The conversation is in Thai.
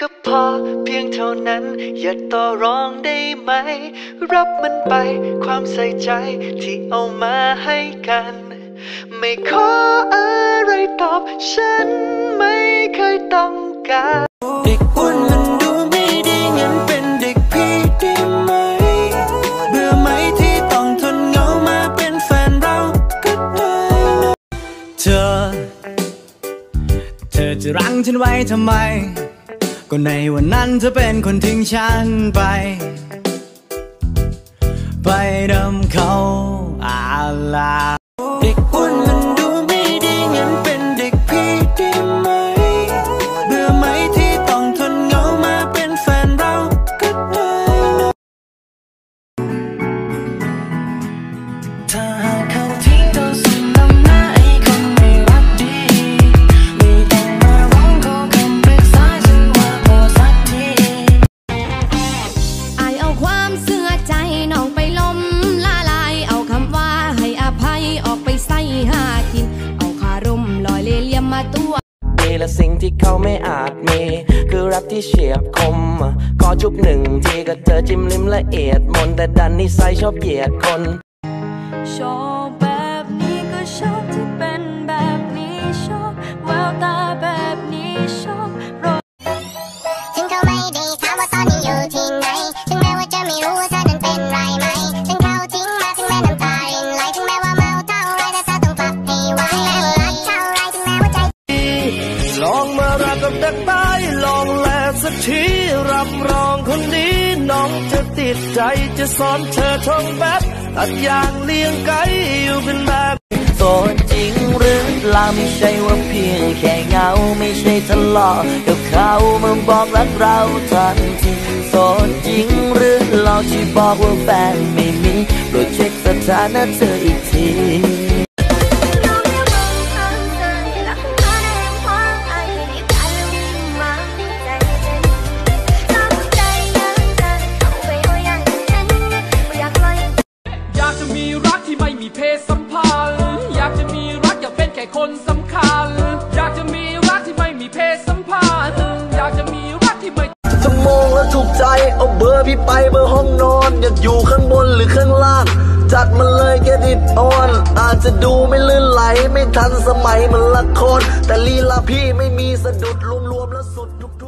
ก็พอ เพียงเท่านั้น อย่าต่อรองได้ไหม รับมันไป ความใส่ใจที่เอามาให้กัน ไม่ขออะไรตอบ ฉันไม่เคยต้องการเด็กอ้วนมันดูไม่ดีงั้นเป็นเด็กพี่ได้ไหม เบื่อไหมที่ต้องทนเหงามาเป็นแฟนเราก็ได้นะเธอ เธอจะรั้งฉันไว้ทำไม ก็ในวันนั้นเธอเป็นคนทิ้งฉันไป ไปดำเขาอาลาเด็กอ้วนมันดูไม่ดีงั้นเป็นเด็กพี่ได้ไหม เบื่อไหมที่ต้องทนเหงามาเป็นแฟนเราก็ได้นะถ้าหากเข ตัวมีและสิ่งที่เขาไม่อาจมี คือรักที่เฉียบคม ขอจุบหนึ่งทีก็เจอจิ้มลิ้มละเอียดมนแต่ดันนิสัยชอบเหยียดคนชอบแบบ ที่รับรองคนนี้น้องจะติดใจจะสอนเธอท่องแบบตัดอย่างเลี้ยงไก่อยู่เป็นแบบโสดจริงหรือลาไม่ใช่ว่าเพียงแค่เงาไม่ใช่ทะเลาะกับเขามาบอกรักเราทันทีโสดจริงหรือเราที่บอกว่าแฟนไม่มีโปรดเช็คสถานะเธออีกที ค่คนสำคัญ อยากจะมีรักที่ไม่มีเพศสัมพันธ์ อยากจะมีรักที่ไม่ชั่วโมงแล้วถูกใจ เอาเบอร์พี่ไปเบอร์ห้องนอน อยากอยู่ข้างบนหรือข้างล่าง จัดมันเลยแกดิดออน อาจจะดูไม่ลื่นไหล ไม่ทันสมัยเหมันละคร แต่ลีลาพี่ไม่มีสะดุดรวมๆแลุดทุก